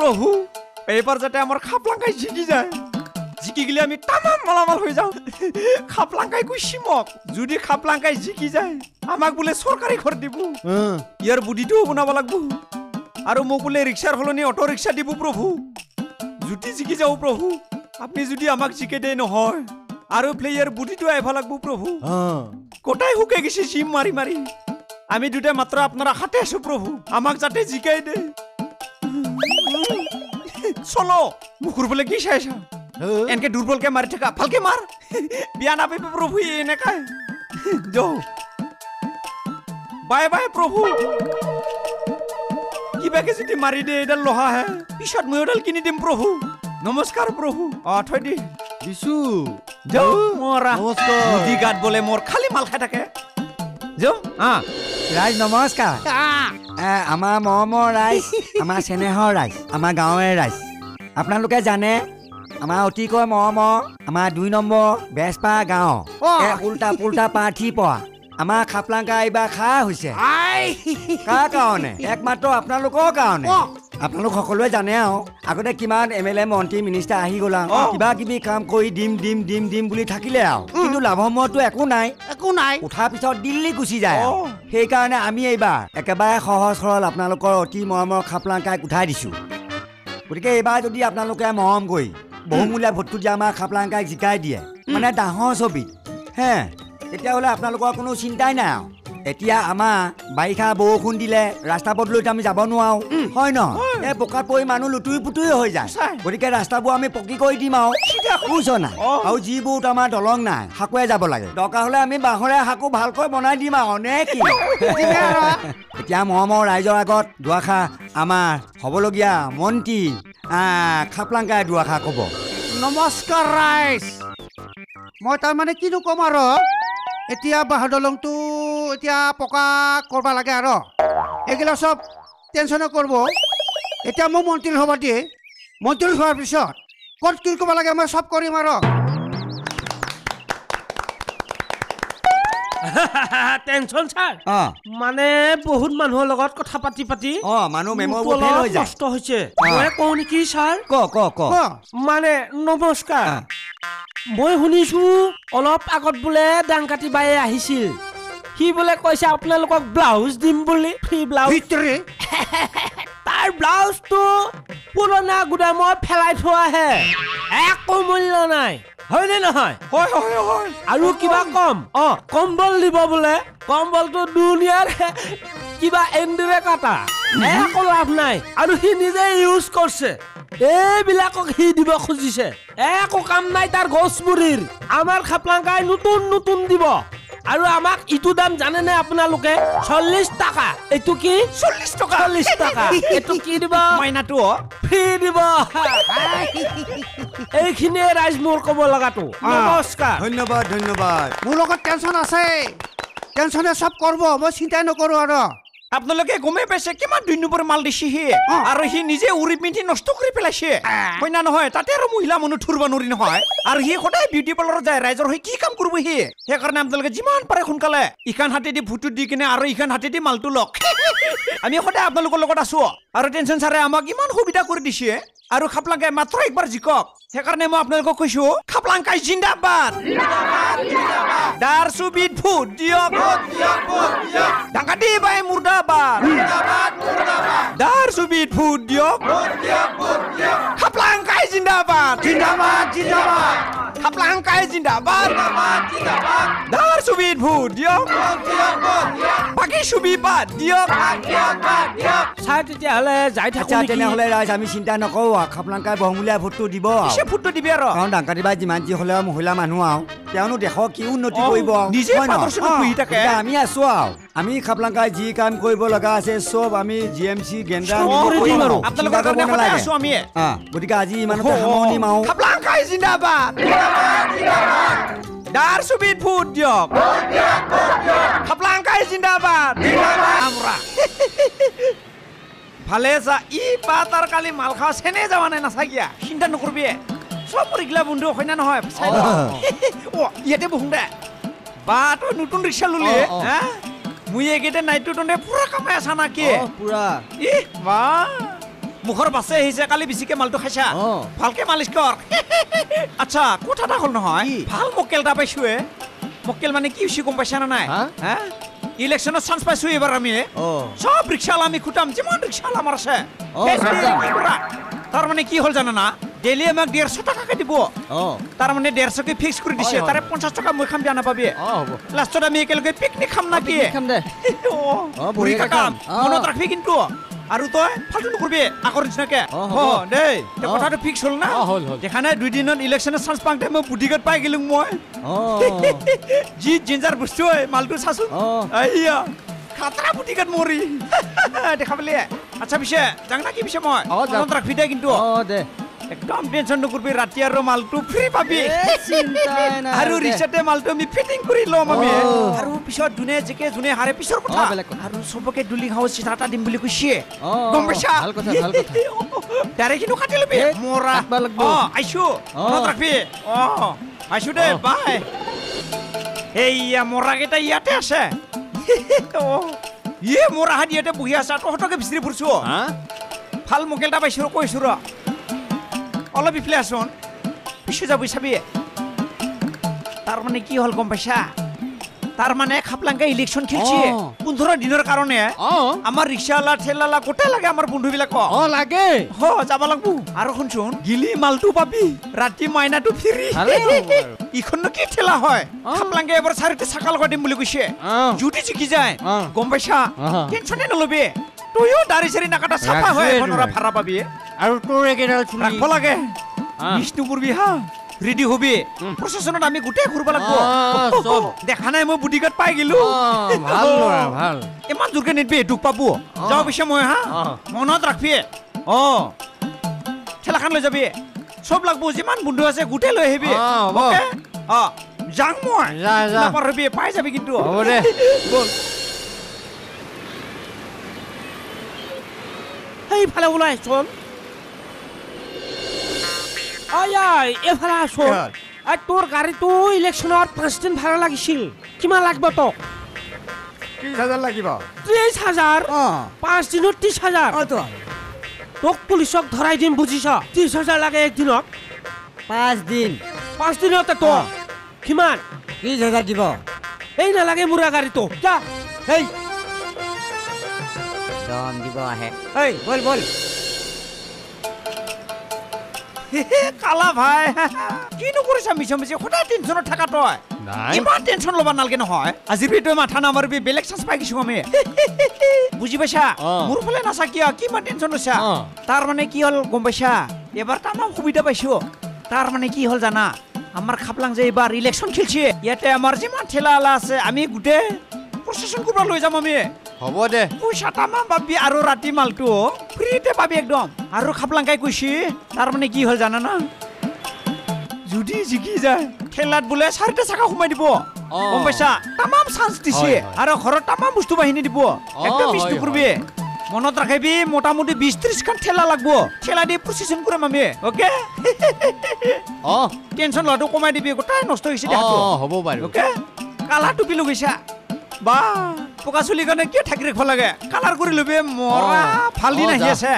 প্রভু এবার যাতে আমার খাপলাঙ্কাই জিকি যায়। জিকি গেলে আমি তামাম মালামাল হয়ে যাও। খাপলাঙ্কাই কই সিমক যদি খাপলাঙ্কাই জিকি যায় আমাক বোলে সরকারি ঘর দিব। ইয়ার বুদ্ধিটোও বনাব লাগব। আৰু মোক বোলে ৰিক্সাৰ সলনি অটো ৰিক্সা দিব প্ৰভু। জুতি জিকি যাওঁ প্ৰভু। আপুনি যদি আমাক জিকে দিয়ে নহয়। আৰু এইফালে ইয়াৰ বুদ্ধিটো আহিব লাগব প্ৰভু। গোটাই শুকাই গৈছে জিম মাৰি মাৰি। আমি দুটাই মাত্ৰ আপোনাৰ আশাতে আছো প্ৰভু। আমাক যাতে জিকাই দে চলো মুখৰ বোলে কি চাইছা এনেকে দুৰ্বলকে মাৰি থাকা ভালকে মাৰ বিয়া নাপাবি প্ৰভু এনেকাই যাওঁ বাই বাই প্ৰভু কিবাকে যদি মাৰি দিয়ে এডাল লোহাহে পিছত মই এডাল কিনি দিম প্ৰভু নমস্কাৰ প্ৰভু অ থৈ দি দিছো যাওঁ মৰা নমস্কাৰ। নদী গাত বোলে মোৰ খালি মাল খাই থাকে যাওঁ আ ৰাইজ নমস্কাৰ এ, আমাৰ মৰমৰ ৰাইজ আমাৰ চেনেহৰ ৰাইজ আমাৰ গাঁৱৰে ৰাইজ আপোনালোকে জানে আমাৰ অতিকৈ মৰমৰ আমাৰ দুই নম্বৰ বেজপা গাঁও। উল্টা পুল্টা প্ৰাৰ্থী পোৱা আমাৰ খাপলাংকা এইবাৰ খা হৈছে। কাৰ কাৰণে? একমাত্ৰ আপোনালোকৰ কাৰণে। আপোনালোক সকলোৱে জানে আৰু। আগতে কিমান এম এল এ মন্ত্ৰী মিনিষ্টাৰ আহি গ'ল আৰু। কিবা কিবি কাম কৰি দিম দিম দিম দিম বুলি থাকিলে আৰু। কিন্তু লাভময়তো একো নাই। একো নাই। উঠাৰ পিছত দিল্লী গুচি যায়। সেইকাৰণে আমি এইবাৰ একেবাৰে সহজ সৰল আপোনালোকৰ অতি মৰমৰ খাপলাংকাইক উঠাই দিছোঁ। গতিকে এইবাৰ যদি আপোনালোকে মৰম কৰি বহুমূলীয়া ভোটটো দি আমাৰ খাপলাংকাইক জিকাই দিয়ে মানে ডাঙৰ ছবিত হে তেতিয়াহ'লে আপোনালোকৰ কোনো চিন্তাই নাই আৰু। এতিয়া আমাৰ বাৰিষা বৰষুণ দিলে ৰাস্তা পদূলিত আমি যাব নোৱাৰো। হয় ন? এই বোকাত পৰি মানুহ লুতুৰি পুতুৰি হৈ যায়। গতিকে ৰাস্তাবোৰ আমি পকী কৰি দিম আৰু। বুজিছ নাই। আৰু যিবোৰত আমাৰ দলং নাই সাকুৱে যাব লাগে। দৰকাৰ হ'লে আমি বাঁহৰে সাকু ভালকৈ বনাই দিম আৰু নে কি? এতিয়া মৰমৰ ৰাইজৰ আগত দুআষাৰ আমাৰ হ'বলগীয়া মন্ত্ৰী আহ, খাপলাংকাই দুআষাৰ ক'ব। নমস্কাৰ ৰাইজ। মই তাৰমানে কিনো ক'ম আৰু? এতিয়া বাঁহৰ দলংটো এতিয়া পকা কৰিব লাগে আৰু। এইগিলা চব টেনশ্যনে কৰিব। এতিয়া মোক মন্ত্ৰী হ'ব দিয়ে। মন্ত্ৰী হোৱাৰ পিছত ক'ত কি কৰিব লাগে মই চব কৰিম আৰু। Tension sir. অঁ। মানে বহুত মানুহৰ লগত কথা পাতি পাতি কষ্ট হৈছে। মই কওঁ নেকি ছাৰ? ক ক ক। ক মানে নমস্কাৰ। মই শুনিছো অলপ আগত বোলে ডাংকাটি বায়ে আহিছিল। সি বোলে কৈছে আপোনালোকক ব্লাউজ দিম বুলি। ফ্ৰী ব্লাউজ তাৰ ব্লাউজটো পুৰণা গুদামত পেলাই থোৱাহে একো মূল্য নাই। হয়নে নহয়? হয় হয় হয়। আৰু কিবা কম। অ কম্বল দিব বোলে। কম্বলটো দুনিয়াৰ কিবা এন্দুৰে কাটা। একো লাভ নাই। আৰু সি নিজে ইউজ কৰিছে। এইবিলাকক সি দিব খুজিছে। একো কাম নাই তাৰ গছমুৰিৰ আমাৰ খাপলাংকাই নতুন নতুন দিব। আৰু আমাক ইটো দাম জানেনে আপোনালোকে? চল্লিছ টকা। এইটো কি? চল্লিছ টকা। চল্লিছ টকা। এইটো কি দিব? মাইনাটো ফ্ৰী দিব। এইখিনিয়ে ৰাইজ মোৰ ক'ব লগাটো। নমস্কাৰ। ধন্যবাদ ধন্যবাদ। মোৰ লগত টেনশ্যন আছে। টেনশ্যনে চব কৰিব। মই চিন্তাই নকৰোঁ আৰু। আপোনালোকে গমেই পাইছে কিমান দুই নম্বৰ মাল দিছে সি। আৰু সি নিজে উৰি পিন্ধি নষ্ট কৰি পেলাইছে। হয় না নহয় তাতে আৰু মহিলা মানুহ থুৰব নোৱাৰি নহয়। আৰু সি সদায় বিউটি পাৰ্লাৰত যায় ৰাইজৰ হৈ কি কাম কৰিব সি? সেইকাৰণে আপোনালোকে যিমান পাৰে সোনকালে ইখন হাতেদি ভুটু দি কিনে আৰু ইখন হাতেদি মালটো লওক। আমি সদায় আপোনালোকৰ লগত আছো। আৰু টেনচন ছাৰে আমাক ইমান সুবিধা কৰি দিছে। আৰু খাপলাংকাই মাত্ৰ একবাৰ জিকক সেইকাৰণে মই আপোনালোকক কৈছো খাপলাংকাই জিন্দাবাদ দাৰ চুবিত ভূত দিয়ক ডাকাতি বাই মুৰ্দাবাদ দাৰ চুবিত ভূত দিয়ক খাপলাংকাই জিন্দাবাদ জিন্দাবাদ জিন্দাবাদ খাপলাংকাই জিন্দাবাদ দাৰ চুবিত ভূত দিয়ক বাকী চুবি বাদ দিয়ক ছাৰ তেতিয়াহ'লে যাই থাকো আচ্ছা নেকি? তেনেহ'লে ৰাইজ আমি চিন্তা নকৰোঁ আৰু খাপলাংকাই বহুমূলীয়া ভোটটো দিব ভূতটো দিবি আৰু কাৰণ ডাংকাটিবাই যিমান যি হ'লেও মহিলা মানুহ আৰু তেওঁনো দেশৰ কি উন্নতি কৰিব? আমি আছো আৰু। আমি খাপলাংকাই যি কাম কৰিব লগা আছে চব আমি জি এম চি গেণ্ডা অ, গতিকে আজি ইমানতে সামৰণি মাৰো। খাপলাংকাই জিন্দাবাদ। দাৰ চুবিত ভূত দিয়ক। খাপলাংকাই জিন্দাবাদ। আমৰা। ভালে যা ই বা তাৰ কালি মাল খাওয়া চেনে যাওয়া নাই নাচাকিয়া চিন্তা নকৰবি চব পৰীগিলা বন্ধু না নহয়? ইয়াতে বহোঁ দে। বা তই নতুন ৰিক্সা ললি মুই এইকেইটা নাইটটো তহঁতে পুৰা কামাই আছা না কি? পুৰা। ই বা। মুখৰ বাছে আহিছে কালি বেছিকে মালটো খাইছা। ভালকে মালিচ কৰ। আচ্ছা কথা এটা হ'ল নহয়? ভাল মক্কেল এটা পাইছোৱে মক্কেল মানে কি হৈছে গম পাইছা নে নাই? হা? ইলেকশ্যনত চান্স পাইছো এইবাৰ আমি। চব ৰিক্সাৱালা আমি খুটাম যিমান ৰিক্সাৱালা আমাৰ আছে? তাৰমানে কি হ'ল জানা না ডেইলি আমাক ডেৰশ টকাকে দিব। তাৰমানে ডেৰশকে ফিক্স কৰি দিছে। তাৰে পঞ্চাছ টকা মই খাম বেয়া নাপাবি। লাষ্টত আমি একেলগে পিকনিক খাম না কি খাম দে। অ, অ, বুঢ়ী বঢ়িয়াকে কাকা, খাম। অ। মনত ৰাখবি কিন্তু। আৰু তই ফাল্টু নকৰিবি আগৰ নিচিনাকে। দেই। কথাটো ফিক্স হ'ল না? অ, হ'ল, হ'ল। দেখানে দুইদিনত ইলেকশ্যনত চান্স পাওঁতে মই বুদ্ধিগত পাই গেলো মই। যি জিঞ্জাৰ বস্তু হয় মালটো চাচোন। খাতৰা বুদ্ধিগত মৰি। দেখা পালি। আচ্ছা পিছে যাং না কি পিছে মই। মনত ৰাখবি দে কিন্তু। একদম টেনচন নকৰিবি ৰাতি আৰু মালটো ফ্ৰী পাবি। আৰু। ৰিক্সাতে মালটো আমি ফিটিং কৰি ল'ম আমি। আৰু পিছত যোনে জিকে যোনে হাৰে পিছৰ কথা। আৰু চবকে দুলি খাওঁ চিধা এটা দিম বুলি কৈছে। গম পাইছা? ভাল কথা, ভাল কথা। ডাইৰেক্ট কাটি ল'বি। মৰা। অ আইছো। মনত ৰাখবি। অ আইছো দে। বাই। এইয়া মৰাকেইটা ইয়াতে আছে। ইয়ে মৰা হাত ইয়াতে বহি আছে। তহঁতকে বিচাৰি ফুৰিছো। ভাল মকেল এটা পাইছো ৰ, কৈছো ৰ। অলপ ইফালে আছোন। পিছু যাবি চাবি তাৰমানে কি হ'ল গম পাইছা? তাৰমানে খাপলাংকে ইলেকশ্যন খেলছে। পোন্ধৰ দিনৰ কাৰণে আমাৰ ৰিক্সাৱালা ঠেলালা গোটেই লাগে আমাৰ বন্ধুবিলাক অঁ লাগে। হ যাব লাগব। আৰু শুনচোন। গিলি মালটো পাবি। ৰাতি মাইনাটো ফিৰি। ইখননো কি ঠেলা হয়। খাপলাংকে এবাৰ চাৰিটা চাকা লগাই দিম বুলি কৈছে। যদি জিকি যায়। গম পাইছা। টেনচনে নলবি। তইও দাড়ি চাৰি নাকাটা চাফা হয় এখনৰা তোমাৰ। ভাড়া পাবি আৰু তোৰ একেডাল চুলি ৰাখব লাগে আহ। মিছ নকৰবি হা? Ready hobby. প্ৰচেছনত আমি গোটেই ঘূৰিব লাগিব। দেখা নাই মই বুদ্ধিগাত পাই গেলো। ভাল ল'ৰা ভাল। ইমান জোৰকে নিদবি দুখ পাব। যাওঁ পিছে মই হা। মনত ৰাখবি। অ। ঠেলাখন লৈ যাবি। চব লাগব যিমান বন্ধু আছে গোটেই লৈ আহিবি। অ, যাং মই। যা, পাই যাবি কিন্তু। হ'ব দে। ব'ল সেইফালে ওলাইচোন অই অই এইফালে আছোন কি? হ'ল? এই তোৰ গাড়ীটো ইলেকশ্যনত পাঁচ দিন ভাড়া লাগিছিল। কিমান লাগিব তোক? ত্ৰিছ হাজাৰ লাগিব। ত্ৰিছ হাজাৰ? অঁ। পাঁচ দিনত ত্ৰিছ হাজাৰ। অঁ তো। তোক পুলিচক ধৰাই দিম বুজিছ? ত্ৰিছ হাজাৰ লাগে একদিনত পাঁচ দিন। পাঁচ দিনতে তো। অ। কিমান? ত্ৰিছ হাজাৰ দিব। এই নালাগে মোৰা গাড়ীটো। যা। হেই দম দিব আহে ঐ বল বল কালা ভাই। কিনো কৰিছা মিছা মিছি সদায় টেনচনত থাকা তই নাই। ইমান টেনচন ল'ব নালাগে নহয়। আজিৰ পৰাই তই মাথা নামাৰিবি বেলেগ চান্স পাই গৈছো আমি। বুজি পাইছা। মোৰ ফালে নাচা কিয়? কিমান টেনচন লৈছা। তাৰ মানে কি হ'ল গম পাইছা? এবাৰ তামাম সুবিধা পাইছো। তাৰ মানে কি হ'ল জানা? আমাৰ খাপলাং যে এইবাৰ ইলেকশ্যন খেলছে ইয়াতে আমাৰ যিমান ঠেলা আলা আছে আমি গোটেই প্ৰচেছন কৰিব লৈ যাম আমি। হ'ব দে। পইচা তামাম পাবি আৰু ৰাতি মালটো ফ্ৰীতে পাবি একদম। আৰু খাপলাংকাই কৈছি তাৰ মানে কি হ'ল জানা না? যদি জিকি যায় ঠেলাত বোলে চাৰিটা চাকা সোমাই দিব। গম পাইছা? তামাম চান্স দিছে। আৰু ঘৰত তামাম বস্তু বাহিনী দিব। একদম মিছ হয়, নকৰিবি মনত ৰাখিবি মোটামুটি বিশ ত্ৰিশখন ঠেলা লাগব। ঠেলা দি প্ৰচেছন কৰিম আমি অ'কে? অঁ। টেনচন লোৱাটো কমাই দিবি গোটাই নষ্ট হৈছে হ'ব বাৰু। অ'কে? কালাৰ টুপি লগাইছা। বা পকা চুলি কাৰণে কিয় থাকি ৰাখিব লাগে? কালাৰ কৰি ল'বি মৰা আহি যা। আছে।